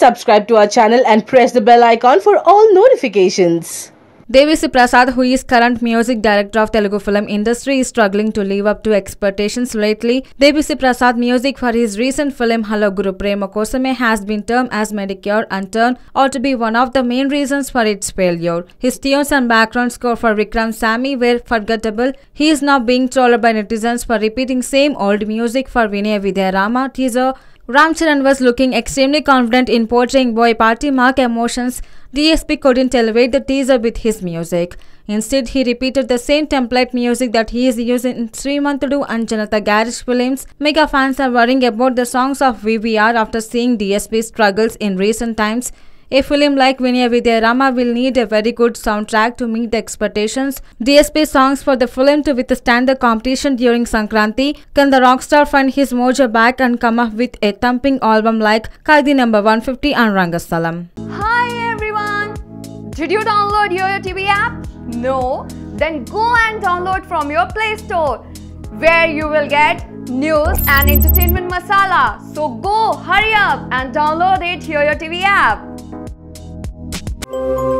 subscribe to our channel and press the bell icon for all notifications. Devi Sri Prasad, who is current music director of Telugu film industry, is struggling to live up to expectations lately. Devi Sri Prasad music for his recent film Hello Guru Prema Kosame has been termed as Medicare and turned out to be one of the main reasons for its failure. His tunes and background score for Vikram Saamy were forgettable. He is now being trolled by netizens for repeating same old music for Vinaya Vidheya teaser. Ram Charan was looking extremely confident in portraying Boyapati mark emotions. DSP couldn't elevate the teaser with his music. Instead, he repeated the same template music that he is using in Srimanthudu and Janatha Garage films. Mega fans are worrying about the songs of VVR after seeing DSP's struggles in recent times. A film like Vinaya Vidheya Rama will need a very good soundtrack to meet the expectations. DSP songs for the film to withstand the competition during Sankranti. Can the rockstar find his mojo back and come up with a thumping album like Khaidi number 150 and Rangasthalam? Hi everyone! Did you download YoYo TV app? No? Then go and download from your Play Store where you will get news and entertainment masala. So go, hurry up and download it YoYo TV app you